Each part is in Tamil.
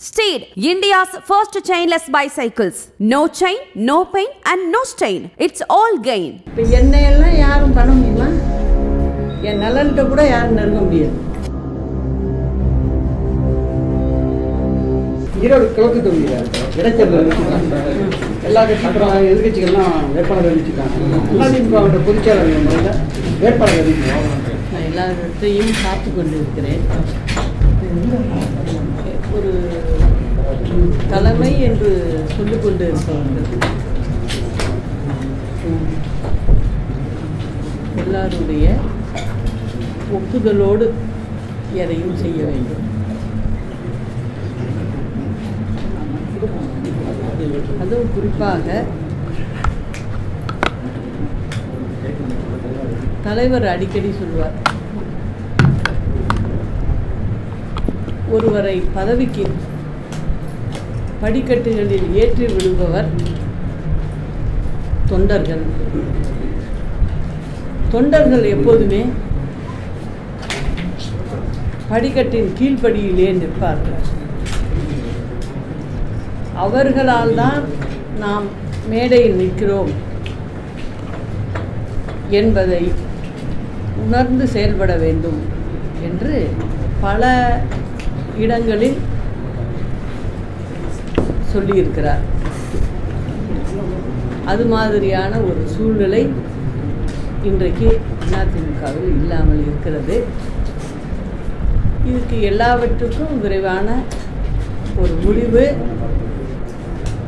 Steed, India's first chainless bicycles. No chain, no pain, and no stain. It's all gain. இப்போ என்னையெல்லாம் யாரும் பண்ண முடியுமா என் நலன்கிட்ட கூட யாரும் நெருங்க முடியாது ஈரோடு கிழக்கு தொகுதியில் இடைத்தேர்தல் அறிவிச்சிருக்காங்க எல்லா கட்சிகளும் எதிர்கட்சிகள்லாம் வேட்பாளர் அறிவிச்சிருக்காங்க அதிமுக பொதுச்செயலாளர் முறையில் வேட்பாளர் அறிவிக்கணும் நான் எல்லாத்தையும் காத்து கொண்டு இருக்கிறேன் தலைமை என்று சொல்லிக் கொண்டு இருக்கிறார்கள் எல்லாருடைய ஒப்புதலோடு எதையும் செய்ய வேண்டும். அதுவும் குறிப்பாக தலைவர் அடிக்கடி சொல்வார் ஒருவரை பதவிக்கு படிக்கட்டுகளில் ஏற்றி விடுபவர் தொண்டர்கள். தொண்டர்கள் எப்போதுமே படிக்கட்டின் கீழ்ப்படியிலே நிற்பார்கள். அவர்களால் தான் நாம் மேடையில் நிற்கிறோம் என்பதை உணர்ந்து செயல்பட வேண்டும் என்று பல இடங்களில் சொல்லியிருக்கிறார். அது மாதிரியான ஒரு சூழ்நிலை இன்றைக்கு அதிமுகவில் இல்லாமல் இருக்கிறது. இதுக்கு எல்லாவற்றுக்கும் விரைவான ஒரு முடிவு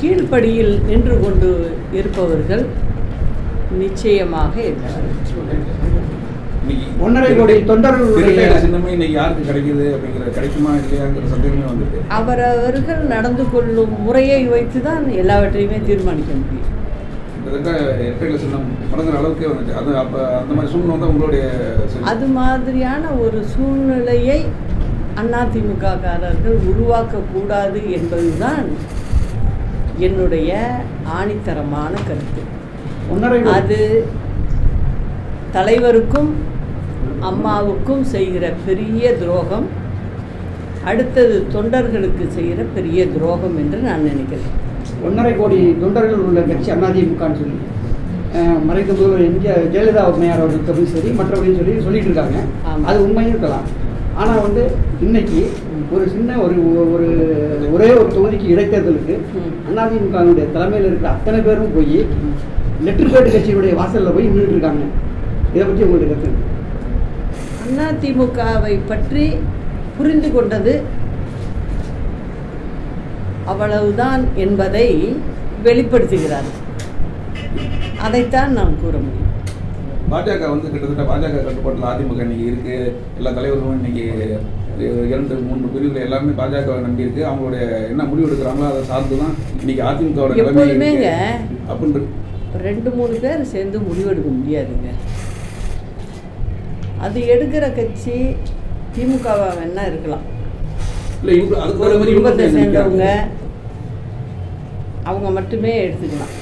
கீழ்ப்படியில் நின்று கொண்டு இருப்பவர்கள் நிச்சயமாக இருக்கிறார்கள் இன்னைக்கு ஒன்றரை கோடி தொண்டர்களுடைய திருநெல்வேலி சின்னமே இன்னைக்கு யாருக்கு கிடைக்குது அப்படிங்கிற கிடைக்குமா இல்லையாங்கிற சந்தேகமே வந்துட்டு. அவரவர்கள் நடந்து கொள்ளும் முறையை வைத்து தான் எல்லாவற்றையுமே தீர்மானிக்க முடியும். அது மாதிரியான ஒரு சூழ்நிலையை அதிமுககாரர்கள் உருவாக்கக்கூடாது என்பதுதான் என்னுடைய ஆணித்தரமான கருத்து. அது தலைவருக்கும் அம்மாவுக்கும் செய்கிற பெரிய துரோகம் அடுத்தது தொண்டர்களுக்கு செய்கிற பெரிய துரோகம் என்று நான் நினைக்கிறேன். ஒன்றரை கோடி தொண்டர்கள் உள்ள கட்சி அதிமுகன்னு சொல்லி மறைந்த முதல்வர் எம்ஜிஆர் ஜெயலலிதா அம்மையார் அவர்களுக்கு சரி மற்றவர்களையும் சொல்லி சொல்லிட்டு இருக்காங்க. அது உண்மையும் இருக்கலாம். ஆனால் வந்து இன்னைக்கு ஒரு சின்ன ஒரு ஒரு ஒரே ஒரு தொகுதிக்கு இடைத்தேர்தலுக்கு. அதிமுகவினுடைய தலைமையில் இருக்கிற அத்தனை பேரும் போய் லெட்டர் பேட் கட்சியினுடைய வாசலில் போய் நின்றுட்டு இருக்காங்க. இதை பற்றி உங்களுடைய கருத்து அதிமுகவை பற்றி புரிந்து கொண்டது அவ்வளவுதான் என்பதை வெளிப்படுத்துகிறார். அதைத்தான் நாம் கூற முடியும். பாஜக வந்து கிட்டத்தட்ட பாஜக கட்டுப்பாட்டில் அதிமுக இன்னைக்கு இருக்கு. எல்லா தலைவர்களும் இன்னைக்கு இரண்டு மூன்று பிரிவுகள் எல்லாமே பாஜக நம்பி இருக்கு அவங்களுடைய என்ன முடிவு எடுக்கிறாங்களோ அதை சார்ந்து தான் இன்னைக்கு இருக்கு. அப்படின்னு ரெண்டு மூணு பேர் சேர்ந்து முடிவெடுக்க முடியாதுங்க. அது எடுக்கிற கட்சி திமுகவா வேணா இருக்கலாம். ஒரு குடும்பத்தை சேர்ந்தவங்க அவங்க மட்டுமே எடுத்துக்கலாம்.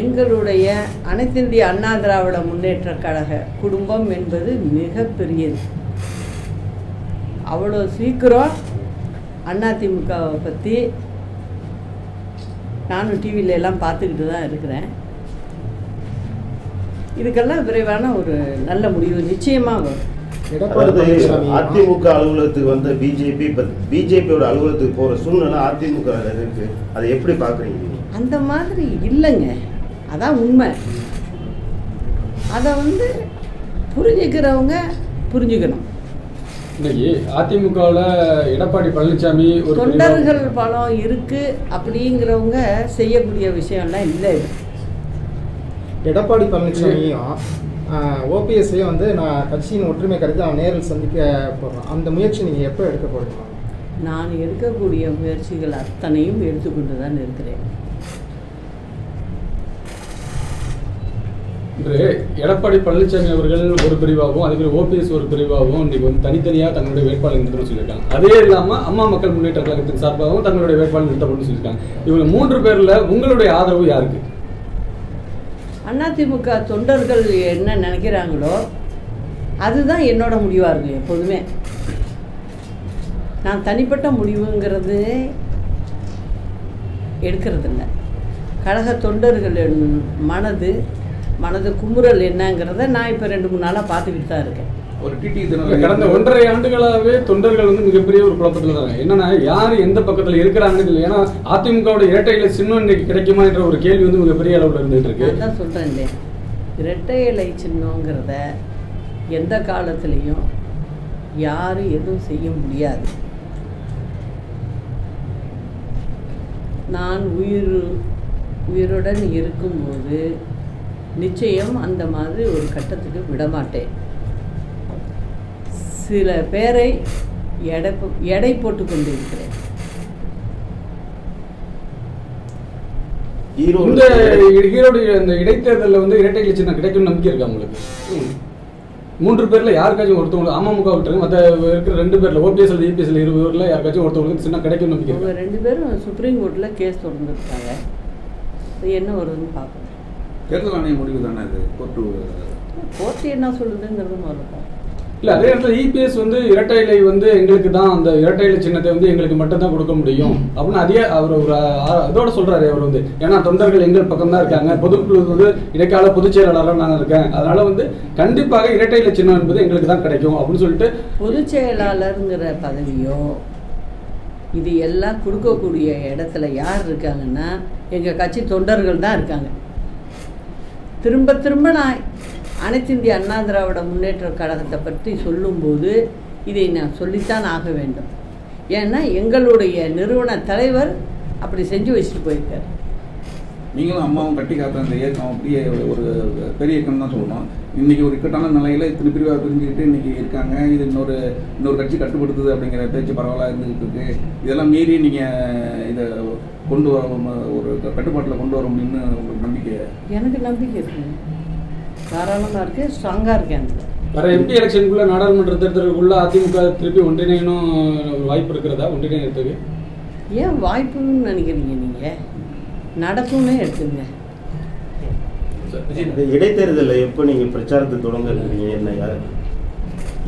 எங்களுடைய அனைத்திந்திய அண்ணா திராவிட முன்னேற்ற கழக குடும்பம் என்பது மிக பெரியது. அவ்வளோ சீக்கிரம் அதிமுகவை பற்றி நானும் டிவியில எல்லாம் பார்த்துக்கிட்டு தான் இருக்கிறேன். இதுக்கெல்லாம் விரைவான ஒரு நல்ல முடிவு நிச்சயமாக வரும். அதிமுக அலுவலகத்துக்கு வந்த பிஜேபி இப்போ பிஜேபியோட அலுவலகத்துக்கு போகிற சூழ்நிலை அதிமுக இருக்கு. அதை எப்படி பார்க்குறீங்க? அந்த மாதிரி இல்லைங்க. அதான் உண்மை. அதை வந்து புரிஞ்சுக்கிறவங்க புரிஞ்சுக்கணும். இன்னைக்கு அதிமுகவில் எடப்பாடி பழனிசாமி தொண்டர்கள் பலம் இருக்கு அப்படிங்கிறவங்க செய்யக்கூடிய விஷயம்லாம் இல்லை இது. எடப்பாடி பழனிசாமியும் ஓபிஎஸ்ஸையும் வந்து நான் கட்சியின் ஒற்றுமை கருதி அவன் நேரில் சந்திக்க போகிறோம் அந்த முயற்சி நீங்கள் எப்போ எடுக்க போகிறீங்க நான் எடுக்கக்கூடிய முயற்சிகள் அத்தனையும் எடுத்துக்கொண்டு தான் இருக்கிறேன். இன்று எடப்பாடி பழனிசாமி அவர்கள் ஒரு பிரிவாகவும் அதே மாதிரி ஓபிஎஸ் ஒரு பிரிவாகவும் இன்னைக்கு வந்து தனித்தனியாக தங்களுடைய வேட்பாளர் நிறுத்தணும்னு சொல்லியிருக்காங்க. அதே இல்லாமல் அம்மா மக்கள் முன்னேற்ற கழகத்தின் சார்பாகவும் தங்களுடைய வேட்பாளர் நிறுத்தப்படும் சொல்லியிருக்காங்க. இவங்க மூன்று பேரில் உங்களுடைய ஆதரவு யாருக்கு? அதிமுக தொண்டர்கள் என்ன நினைக்கிறாங்களோ அதுதான் என்னோட முடிவாக இருக்கும் எப்போதுமே. நான் தனிப்பட்ட முடிவுங்கிறது எடுக்கிறதில்ல. கழக தொண்டர்களின் மனது மனது குமுறல் என்னங்கிறத நான் இப்போ ரெண்டு மூணு நாளாக பார்த்துக்கிட்டு தான் இருக்கேன். ஒரு டிடி கடந்த ஒன்றரை ஆண்டுகளாகவே தொண்டர்கள் வந்து மிகப்பெரிய ஒரு குழப்பத்தில் இருக்காங்க. என்னன்னா யார் எந்த பக்கத்தில் இருக்கிறாங்கன்னு தெரியல. ஏன்னா அதிமுகவோட இரட்டையில சின்னம் இன்னைக்கு கிடைக்குமா என்ற ஒரு கேள்வி வந்து மிகப்பெரிய அளவில் இருந்துட்டு இருக்கு. தான் சொல்கிறேன் இல்லையா? இரட்டை இலை சின்னங்கிறத எந்த காலத்துலேயும் யாரும் எதுவும் செய்ய முடியாது. நான் உயிர் உயிருடன் இருக்கும்போது நிச்சயம் அந்த மாதிரி ஒரு கட்டத்துக்கு விடமாட்டேன். சில பேரை எடை எடை போட்டு கொண்டு இருக்கிறேன் ஈரோடு இந்த ஈரோடு இந்த இடைத்தேர்தலில் வந்து இரட்டை இலை சின்னம் கிடைக்கும் நம்பிக்கை இருக்கா உங்களுக்கு? மூன்று பேர்ல யாருக்காச்சும் ஒருத்தவங்களுக்கு அமமுக விட்டுருங்க மற்ற இருக்கிற ரெண்டு பேர்ல ஓபிஎஸ் இபிஎஸ்ல இருபது பேர்ல யாருக்காச்சும் ஒருத்தவங்களுக்கு சின்னம் கிடைக்கும் நம்பிக்கை ரெண்டு பேரும் சுப்ரீம் கோர்ட்டில் கேஸ் தொடர்ந்துருக்காங்க. என்ன வருதுன்னு பார்க்கணும் தேர்தல் ஆணைய முடிவு தானே அது? கோர்ட்டு கோர்ட்டு என்ன சொல்லுதுங்கிறது பார்ப்போம். இல்ல அதே இடத்துல இபிஎஸ் வந்து இரட்டை இலை வந்து எங்களுக்கு தான் அந்த இரட்டை இலை சின்னத்தை வந்து எங்களுக்கு மட்டும் தான் கொடுக்க முடியும். அப்படின்னு அதே அவர் ஒரு அதோட சொல்றாரு அவர் வந்து. ஏன்னா தொண்டர்கள் எங்கள் பக்கம் தான் இருக்காங்க. பொதுக்குழு வந்து இடைக்கால பொதுச் செயலாளராக நான் இருக்கேன். அதனால வந்து கண்டிப்பாக இரட்டை இலை சின்னம் என்பது எங்களுக்கு தான் கிடைக்கும் அப்படின்னு சொல்லிட்டு பொதுச் செயலாளருங்கிற பதவியோ இது எல்லாம் கொடுக்கக்கூடிய இடத்துல யார் இருக்காங்கன்னா எங்கள் கட்சி தொண்டர்கள் தான் இருக்காங்க. திரும்ப திரும்ப நான் அனைத்து இந்திய அண்ணா திராவிட முன்னேற்ற கழகத்தை பற்றி சொல்லும்போது இதை நான் சொல்லித்தான் ஆக வேண்டும். ஏன்னா எங்களுடைய நிறுவன தலைவர் அப்படி செஞ்சு வச்சுட்டு போயிருக்காரு. நீங்களும் அம்மாவும் கட்டி காத்த அந்த இயக்கம் அப்படியே ஒரு பெரிய இயக்கம் தான் சொல்லணும் இன்னைக்கு ஒரு இக்கட்டான நிலையில இத்தனை பிரிவாக பிரிஞ்சுக்கிட்டு இன்னைக்கு இருக்காங்க. இது இன்னொரு இன்னொரு கட்சி கட்டுப்படுத்துது அப்படிங்கிற பேச்சு பரவலாக இருந்துகிட்டு இருக்கு. இதெல்லாம் மீறி நீங்க இதை கொண்டு வர ஒரு கட்டுப்பாட்டில் கொண்டு வர முடியும்னு உங்களுக்கு நம்பிக்கை? எனக்கு நம்பிக்கை இருக்குங்க தாராளமாக இருக்குது ஸ்ட்ராங்காக இருக்கேன் அதில் வர எம்பி எலெக்ஷனுக்குள்ள நாடாளுமன்ற தேர்தலுக்குள்ள அதிமுக திருப்பி ஒன்றிணையணும் வாய்ப்பு இருக்கிறதா? ஒன்றிணையத்துக்கு ஏன் வாய்ப்புன்னு நினைக்கிறீங்க நீங்கள் நடக்கும்னே எடுத்துங்க. இந்த இடைத்தேர்தலில் எப்போ நீங்கள் பிரச்சாரத்தை தொடங்க இருக்கிறீங்க? என்ன யார்?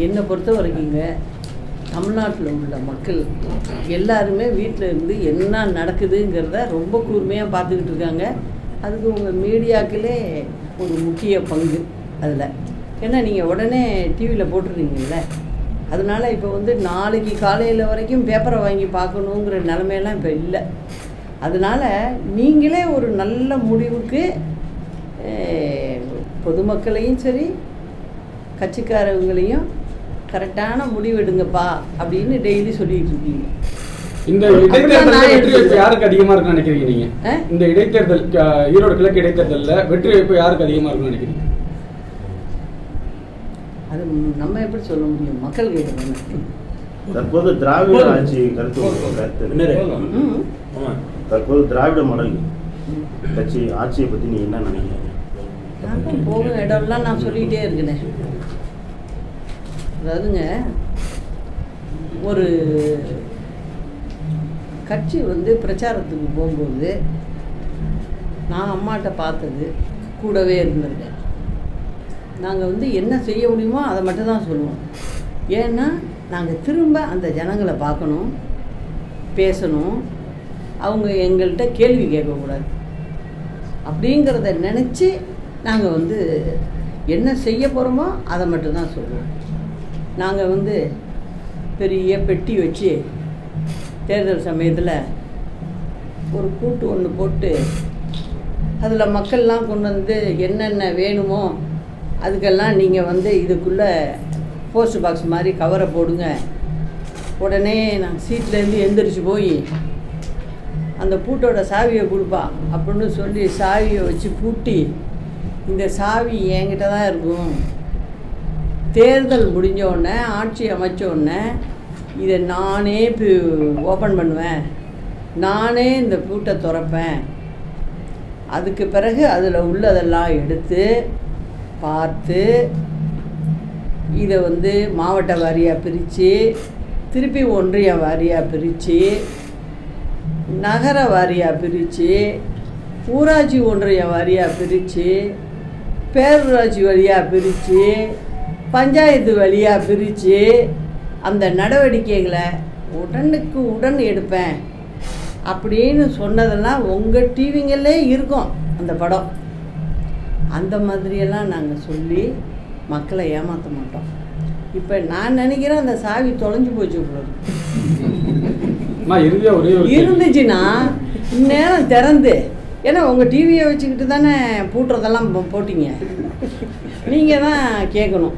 என்னை பொறுத்த வரைக்குங்க தமிழ்நாட்டில் உள்ள மக்கள் எல்லாருமே வீட்டில் இருந்து என்ன நடக்குதுங்கிறத ரொம்ப கூர்மையாக பார்த்துக்கிட்டு இருக்காங்க. அதுக்கு உங்கள் மீடியாக்களே ஒரு முக்கிய பங்கு அதில். ஏன்னா நீங்கள் உடனே டிவியில் போட்டுருந்தீங்கல்ல? அதனால் இப்போ வந்து நாளைக்கு காலையில் வரைக்கும் பேப்பரை வாங்கி பார்க்கணுங்கிற நிலமையெல்லாம் இப்போ இல்லை. அதனால் நீங்களே ஒரு நல்ல முடிவுக்கு பொதுமக்களையும் சரி கட்சிக்காரவங்களையும் கரெக்டான முடிவு எடுங்கப்பா அப்படின்னு டெய்லி சொல்லிட்டு இருக்கீங்க. இந்த இடைத்தேர்தல் வெற்றி வாய்ப்பு. யாருக்கு அதிகமா இருக்குன்னு நினைக்கிறீங்க நீங்க? இந்த இடைத்தேர்தல் ஈரோடு கிழக்கு இடைத்தேர்தல்ல வெற்றி வாய்ப்பு யாருக்கு அதிகமா இருக்குன்னு நினைக்கிறீங்க? அது நம்ம எப்படி சொல்ல முடியும்? மக்கள் கேட்குறாங்க தற்போது திராவிட ஆட்சி கருத்து தற்போது திராவிட மாடல் கட்சி ஆட்சியை பற்றி நீ என்ன நினைக்கிறீங்க? போகும் இடம்லாம் நான் சொல்லிகிட்டே இருக்கிறேன். அதாவதுங்க ஒரு கட்சி வந்து பிரச்சாரத்துக்கு போகும்போது நான் அம்மாட்ட பார்த்தது கூடவே இருந்திருக்கேன். நாங்கள் வந்து என்ன செய்ய முடியுமோ அதை மட்டும் தான் சொல்லுவோம். ஏன்னா நாங்கள் திரும்ப அந்த ஜனங்களை பார்க்கணும் பேசணும் அவங்க எங்கள்கிட்ட கேள்வி கேட்கக்கூடாது. அப்படிங்கிறத நினச்சி நாங்கள் வந்து என்ன செய்ய போகிறோமோ அதை மட்டும்தான் சொல்லுவோம். நாங்கள் வந்து பெரிய பெட்டி வச்சு தேர்தல் சமயத்தில் ஒரு கூட்டு ஒன்று போட்டு அதில் மக்கள்லாம் கொண்டு வந்து என்னென்ன வேணுமோ அதுக்கெல்லாம் நீங்கள் வந்து இதுக்குள்ளே போஸ்ட் பாக்ஸ் மாதிரி கவரை போடுங்க. உடனே நான் சீட்லேருந்து எந்திரிச்சு போய் அந்த பூட்டோட சாவியை கொடுப்பா. அப்படின்னு சொல்லி சாவியை வச்சு பூட்டி இந்த சாவி என்கிட்ட தான் இருக்கும். தேர்தல் முடிஞ்ச உடனே ஆட்சி அமைச்ச உடனே இதை நானே ஓப்பன் பண்ணுவேன். நானே இந்த பூட்டை திறப்பேன். அதுக்கு பிறகு அதில் உள்ளதெல்லாம் எடுத்து பார்த்து இதை வந்து மாவட்ட வாரியாக பிரித்து திருப்பி ஒன்றிய வாரியாக பிரித்து நகர வாரியாக பிரித்து ஊராட்சி ஒன்றிய வாரியாக பிரித்து பேரூராட்சி வழியாக பிரித்து பஞ்சாயத்து வழியாக பிரித்து அந்த நடவடிக்கைகளை உடனுக்கு உடன் எடுப்பேன் அப்படின்னு சொன்னதெல்லாம் உங்கள் டிவிங்களே இருக்கும் அந்த படம். அந்த மாதிரியெல்லாம் நாங்கள் சொல்லி மக்களை ஏமாற்ற மாட்டோம். இப்போ நான் நினைக்கிறேன் அந்த சாவி தொலைஞ்சு போச்சு. இருந்துச்சுன்னா இந்நேரம் திறந்து. ஏன்னா உங்கள் டிவியை வச்சுக்கிட்டு தானே பூட்டுறதெல்லாம் போட்டீங்க. நீங்கள் தான் கேட்கணும்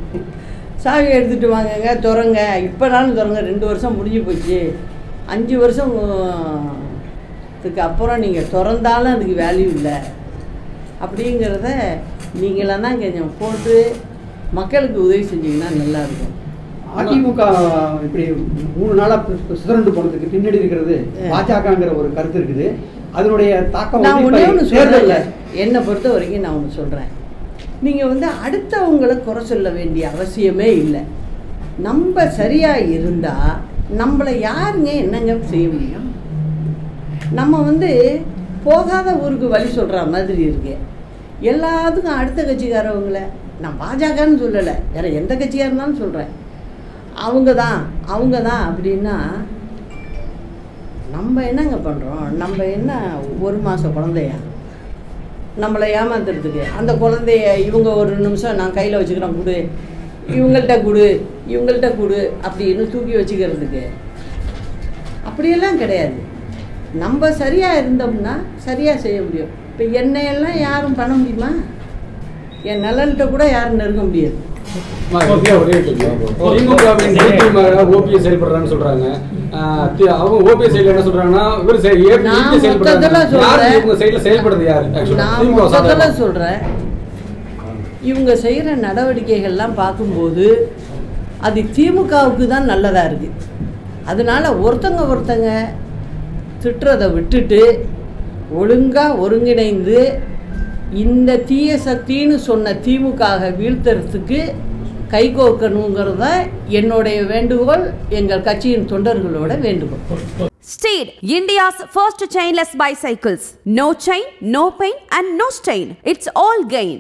சாவி எடுத்துகிட்டு வாங்கங்க திறங்க. இப்போனாலும் திறங்க ரெண்டு வருஷம் முடிஞ்சு போச்சு. அஞ்சு வருஷம் இதுக்கு அப்புறம் நீங்கள் திறந்தாலும் அதுக்கு வேல்யூ இல்லை. அப்படிங்கிறத நீங்களாம் தான் கொஞ்சம் போட்டு மக்களுக்கு உதவி செஞ்சீங்கன்னா நல்லாயிருக்கும் அதிமுக இப்படி மூணு நாளா பு- சிதறண்டு போனதுக்கு பின்னாடி இருக்கிறது பாஜகங்கிற ஒரு கருத்து இருக்குது. அதனுடைய தாக்கம் நான் ஒன்றே ஒன்று தேர்தல்ல. என்னை பொறுத்த வரைக்கும் நான் ஒன்று சொல்கிறேன் நீங்கள் வந்து அடுத்தவங்களை குறை சொல்ல வேண்டிய அவசியமே இல்லை. நம்ம சரியாக இருந்தால் நம்மளை யாருங்க என்னங்க செய்ய முடியும்? நம்ம வந்து போகாத ஊருக்கு வழி சொல்கிற மாதிரி இருக்கு. எல்லாத்துக்கும் அடுத்த கட்சிக்காரவங்களை நான் பாஜகன்னு சொல்லலை. வேற எந்த கட்சியாக இருந்தாலும் சொல்கிறேன் அவங்க தான் அவங்க தான் அப்படின்னா நம்ம என்னங்க பண்ணுறோம் நம்ம என்ன ஒரு மாதம் குழந்தையா? நம்மளை ஏமாத்துறதுக்கு. அந்த குழந்தைய இவங்க ஒரு நிமிஷம் நான் கையில் வச்சுக்கிறேன் கொடு. இவங்கள்ட்ட கொடு இவங்கள்ட்ட கொடு அப்படின்னு தூக்கி வச்சுக்கிறதுக்கு. அப்படியெல்லாம் கிடையாது. நம்ம சரியாக இருந்தோம்னா சரியாக செய்ய முடியும். இப்போ என்னையெல்லாம் யாரும் பண்ண முடியுமா? என் நலன்கிட்ட கூட யாரும் நெருங்க முடியாது. ஓபிஎஸ் செயல்படுறான்னு சொல்றாங்க. அவங்க ஓபிஎஸ் சைடுல என்ன சொல்றாங்கன்னா இவர் செயல்படுறாங்க. யாரு சொல்றேன். இவங்க செய்கிற நடவடிக்கைகள்லாம் பார்க்கும்போது அது திமுகவுக்கு தான் நல்லதாக இருக்குது அதனால ஒருத்தங்க ஒருத்தங்க திட்டுறதை விட்டுட்டு ஒழுங்காக ஒருங்கிணைந்து இந்த தீய சக்தின்னு சொன்ன திமுக வீழ்த்துறதுக்கு கைகோர்க்கணுங்கிறது தான் என்னுடைய வேண்டுகோள் எங்கள் கட்சியின் தொண்டர்களோட வேண்டுகோள் Steed, India's first chainless bicycles. No chain, no pain, and no stain. It's all gain.